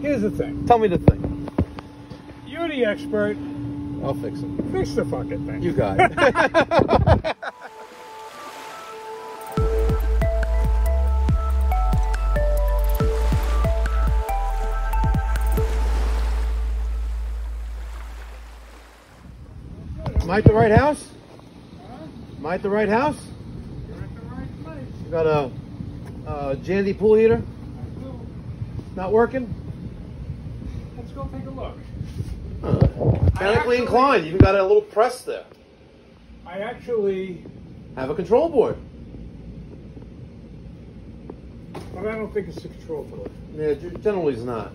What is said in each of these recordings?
Here's the thing. Tell me the thing. You're the expert. I'll fix it. Fix the fucking thing. You got it. Am I at the right house? Am I at the right house? You're at the right place. You got a, a Jandy pool heater? Not working? Let's go take a look. Mechanically actually- inclined. You even got a little press there. I actually, Have a control board. but I don't think it's the control board. Yeah, generally it's not.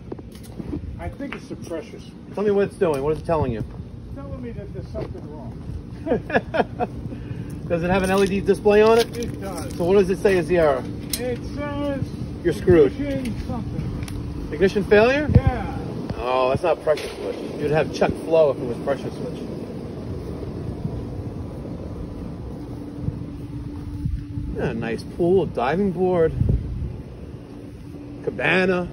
I think it's the pressure switch. Tell me what it's doing. What is it telling you? It's telling me that there's something wrong. does it have an LED display on it? It does. So what does it say is the error? It says You're screwed. ignition something. Ignition failure? Yeah. Oh, that's not pressure switch. You'd have check flow if it was pressure switch. Yeah, nice pool, diving board, cabana.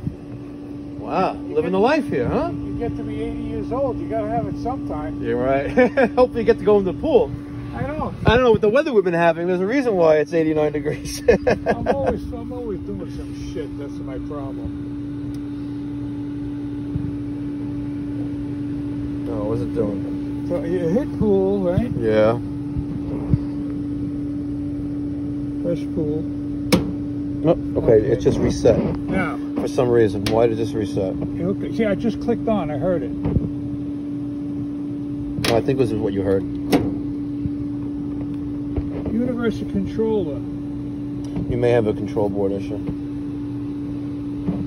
Wow, living the life here, huh? You get to be 80 years old, you gotta have it sometime. You're right. Hopefully you get to go in the pool. I don't. I don't know what the weather we've been having. There's a reason why it's 89 degrees. I'm always, I'm always doing some shit. That's my problem. Oh, what's it doing? So you hit pool, right? Yeah. Press pool. Oh, okay, it just reset Now, for some reason. Why did it just reset? hook- see, I just clicked on. I heard it. No, I think this is what you heard. Universal controller. You may have a control board issue.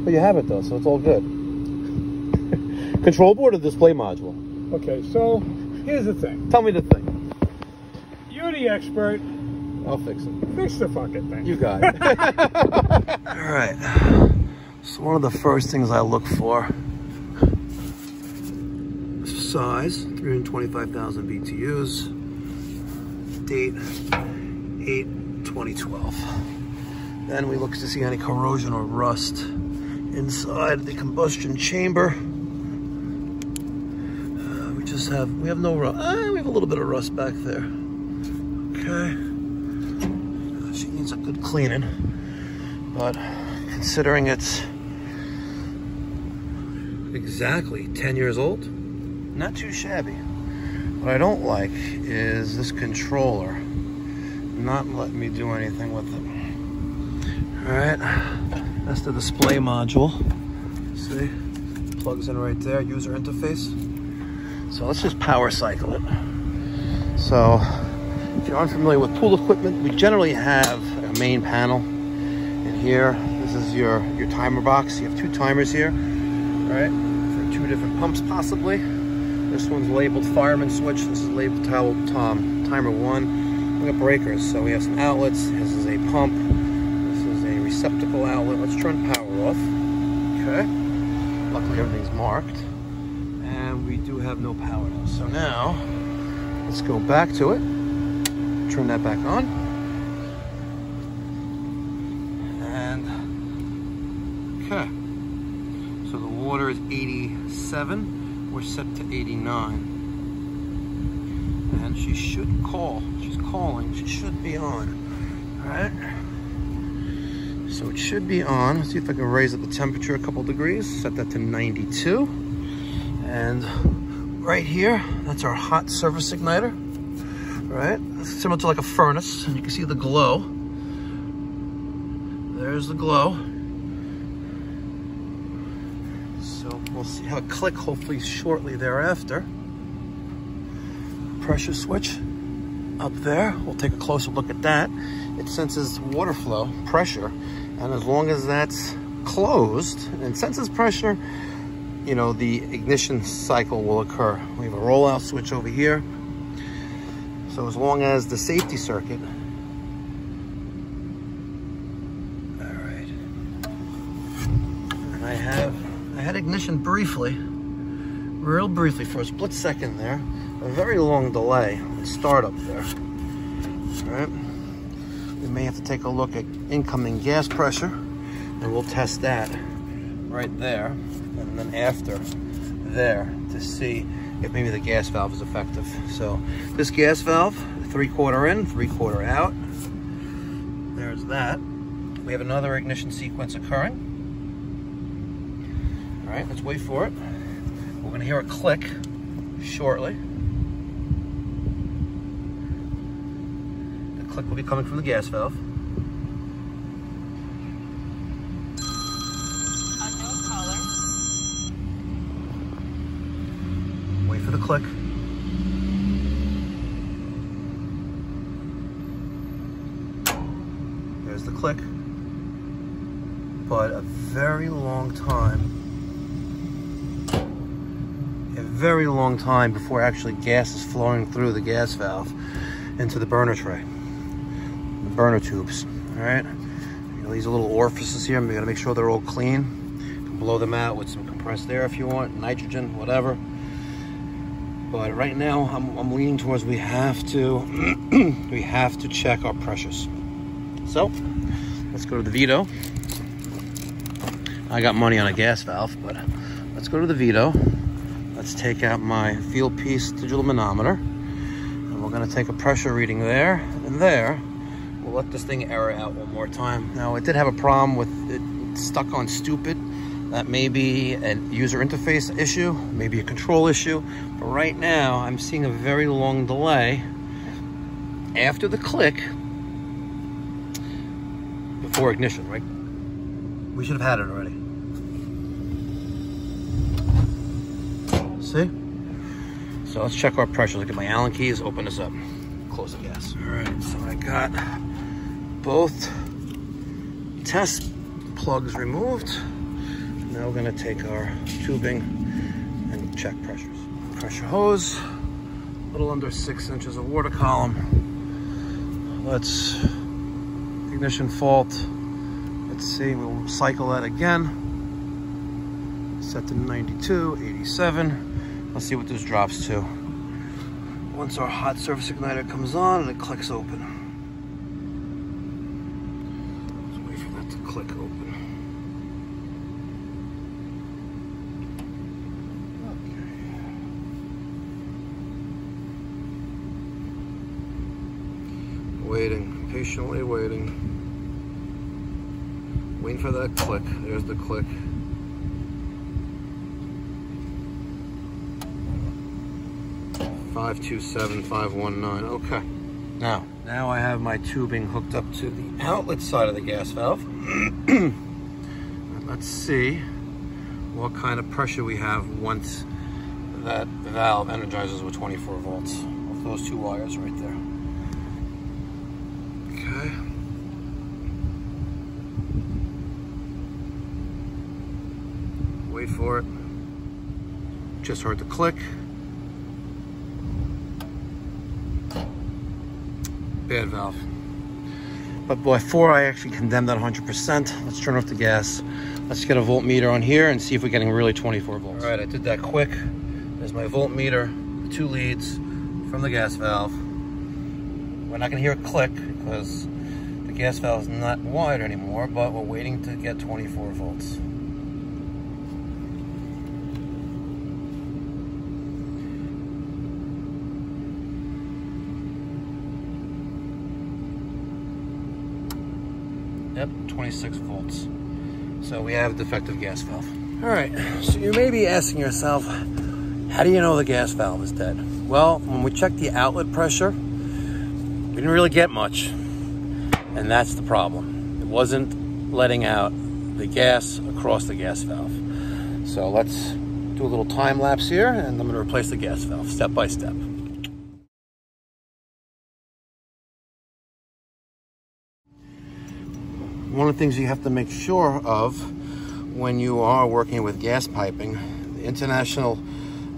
But you have it though, so it's all good. control board or display module? Okay, so here's the thing. Tell me the thing. You're the expert. I'll fix it. Fix the fucking thing. You got it. all right. So one of the first things I look for is size, 325,000 BTUs, date 8 2012. Then we look to see any corrosion or rust inside the combustion chamber. Just have, we have no rust. Uh, we have a little bit of rust back there. Okay. Uh, she needs a good cleaning. But considering it's exactly 10 years old, not too shabby. What I don't like is this controller not letting me do anything with it. All right, that's the display module. See, plugs in right there, user interface. So let's just power cycle it. So if you're unfamiliar with pool equipment, we generally have a main panel. And here, this is your, your timer box. You have two timers here, right? For two different pumps possibly. This one's labeled fireman switch. This is labeled towel, tom, timer one. We got breakers, so we have some outlets. This is a pump. This is a receptacle outlet. Let's turn power off. Okay. Luckily everything's marked. Have no power. So now, let's go back to it. Turn that back on. And, okay. So the water is 87. We're set to 89 and she should call. She's calling. She should be on. All right. So it should be on. Let's see if I can raise up the temperature a couple degrees. Set that to 92. And right here, that's our hot surface igniter. right? Similar to like a furnace. And you can see the glow. There's the glow. So we'll see how it click hopefully shortly thereafter pressure switch up there. We'll take a closer look at that. It senses water flow, pressure, and as long as that's closed and senses pressure, you know, the ignition cycle will occur. We have a rollout switch over here. So as long as the safety circuit, all right. And I have, I had ignition briefly, real briefly for a split second there a very long delay in startup there. All right. We may have to take a look at incoming gas pressure and we'll test that right there. and then after there to see if maybe the gas valve is effective. So this gas valve, three quarter in, three quarter out. There's that. We have another ignition sequence occurring. All right, let's wait for it. We're gonna hear a click shortly. The click will be coming from the gas valve. Unknown caller. Wait for the click. There's the click. But a very long time, a very long time before actually gas is flowing through the gas valve into the burner tray, the burner tubes, all right? These little orifices here, I'm gonna make sure they're all clean. Blow them out with some compressed air if you want, nitrogen, whatever. But right now, I'm, I'm leaning towards we have to we have to check our pressures. So let's go to the Vito. I got money on a gas valve, but let's go to the Vito. Let's take out my Fieldpiece digital manometer, and we're gonna take a pressure reading there and there. We'll let this thing error out one more time. Now it did have a problem with it stuck on stupid. That may be a user interface issue, maybe a control issue. But right now, I'm seeing a very long delay after the click before ignition, right? We should have had it already. See? So let's check our pressure. Look at my Allen keys, open this up. Close the gas. All right, so I got both test plugs removed. Now we're gonna take our tubing and check pressures. Pressure hose, a little under six inches of water column. Let's, ignition fault. Let's see, we'll cycle that again. Set to 92, 87. Let's see what this drops to. Once our hot surface igniter comes on and it clicks open. Let's wait for that to click open. Waiting, patiently waiting. Waiting for that click. There's the click. Five two seven five one nine. Okay. Now, now I have my tubing hooked up to the outlet side of the gas valve. Let's see what kind of pressure we have once that valve energizes with 24 volts. With those two wires right there. Okay. It. Just heard the click. Bad valve. But before I actually condemn that 100%, let's turn off the gas. Let's get a voltmeter on here and see if we're getting really 24 volts. All right, I did that quick. There's my voltmeter, the two leads from the gas valve. We're not gonna hear a click because the gas valve is not wide anymore, but we're waiting to get 24 volts. 26 volts. So we have a defective gas valve. All right, so you may be asking yourself, how do you know the gas valve is dead? Well, when we checked the outlet pressure, we didn't really get much. And that's the problem. It wasn't letting out the gas across the gas valve. So let's do a little time lapse here and I'm gonna replace the gas valve step by step. One of the things you have to make sure of when you are working with gas piping, the International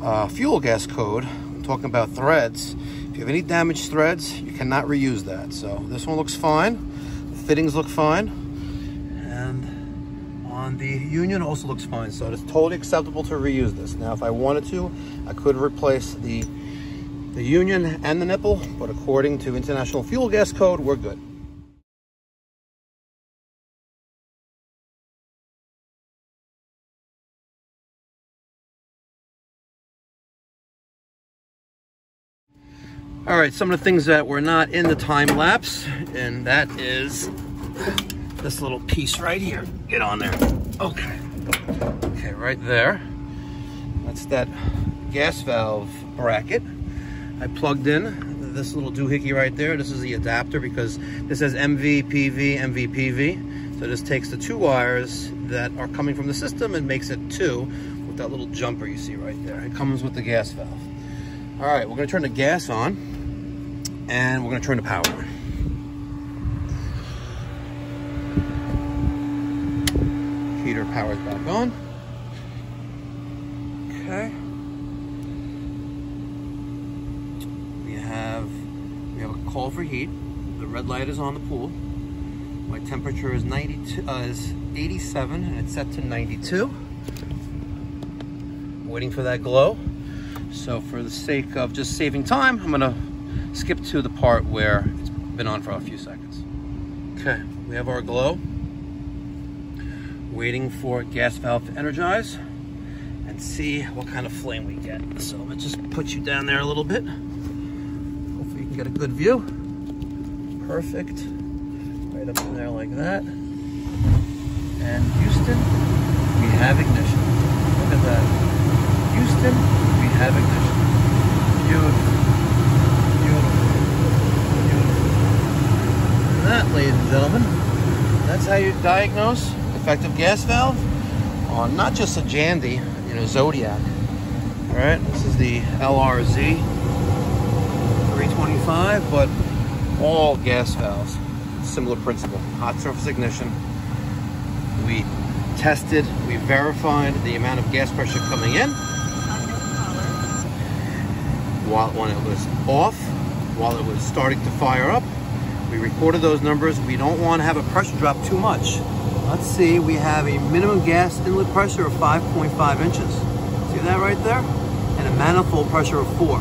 uh, Fuel Gas Code, I'm talking about threads. If you have any damaged threads, you cannot reuse that. So this one looks fine. The fittings look fine. And on the union also looks fine. So it's totally acceptable to reuse this. Now, if I wanted to, I could replace the, the union and the nipple, but according to International Fuel Gas Code, we're good. All right, some of the things that were not in the time lapse, and that is this little piece right here. Get on there. Okay. Okay, right there. That's that gas valve bracket. I plugged in this little doohickey right there. This is the adapter because this says MVPV, MVPV. So this takes the two wires that are coming from the system and makes it two with that little jumper you see right there. It comes with the gas valve. All right, we're gonna turn the gas on and we're gonna turn the power. Heater power is back on. Okay. We have we have a call for heat. The red light is on the pool. My temperature is 92 uh, is 87 and it's set to 92. Waiting for that glow. So for the sake of just saving time, I'm gonna skip to the part where it's been on for a few seconds. Okay, we have our glow. Waiting for gas valve to energize and see what kind of flame we get. So I'm gonna just put you down there a little bit. Hopefully you can get a good view. Perfect. Right up in there like that. And Houston, we have ignition. Look at that. Houston, we have ignition. Gentlemen, that's how you diagnose defective gas valve on not just a Jandy, you know, Zodiac. All right, this is the LRZ 325, but all gas valves, similar principle, hot surface ignition. We tested, we verified the amount of gas pressure coming in while when it was off, while it was starting to fire up, we recorded those numbers. We don't want to have a pressure drop too much. Let's see, we have a minimum gas inlet pressure of 5.5 inches. See that right there? And a manifold pressure of four.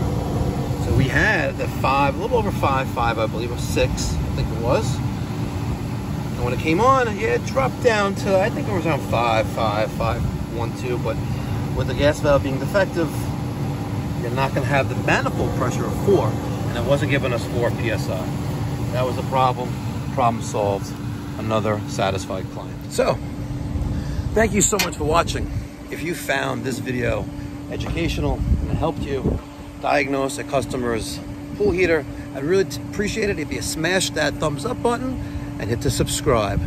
So we had the five, a little over five, five, I believe, or six, I think it was. And when it came on, yeah, it dropped down to, I think it was around five, five, five, one, two, but with the gas valve being defective, you're not gonna have the manifold pressure of four, and it wasn't giving us four PSI. That was a problem. Problem solved. Another satisfied client. So, thank you so much for watching. If you found this video educational and it helped you diagnose a customer's pool heater, I'd really appreciate it if you smash that thumbs up button and hit the subscribe.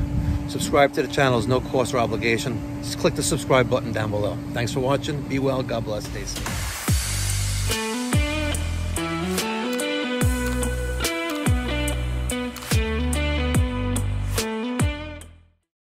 Subscribe to the channel is no cost or obligation. Just click the subscribe button down below. Thanks for watching. Be well. God bless. Stay safe.